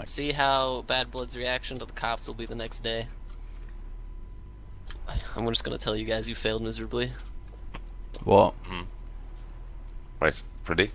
Like, See how Bad Blood's reaction to the cops will be the next day. I'm just gonna tell you guys you failed miserably. what? Hmm. Right, pretty.